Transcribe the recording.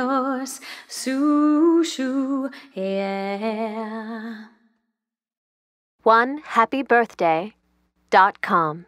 yours, Sushu, yeah. One happy birthday dot com.